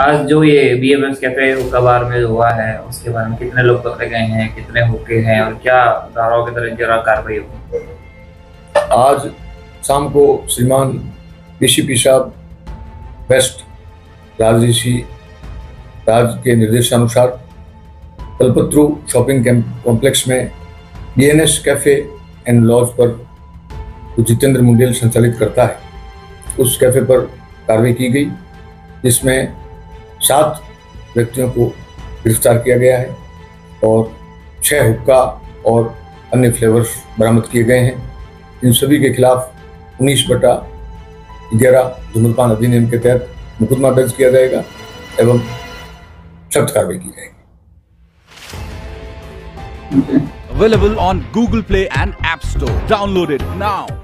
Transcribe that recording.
आज जो ये B M S cafe hookah bar में हुआ है, उसके बारे में कितने लोग पकड़े गए हैं, कितने होके हैं, और क्या धाराओं की तरह जरा कार्रवाई होगी? आज शाम को श्रीमान डी साहब वेस्ट राजऋषि राज के निर्देशानुसार कल्पत्रु शॉपिंग कॉम्प्लेक्स में बीएनएस कैफ़े एंड लॉज पर जो जितेंद्र मुंडेल संचालित करता है। उस कैफ़े पर कार्रवाई की गई, जिसमें सात व्यक्तियों को गिरफ़्तार किया गया है और छह हुक्का और अन्य फ्लेवर्स बरामद किए गए हैं। इन सभी के खिलाफ उन्नीस बटा ग्यारह धूम्रपान अधिनियम के तहत मुकदमा दर्ज किया जाएगा एवं सख्त कार्रवाई की जाएगी। Available on Google play and app store downloaded now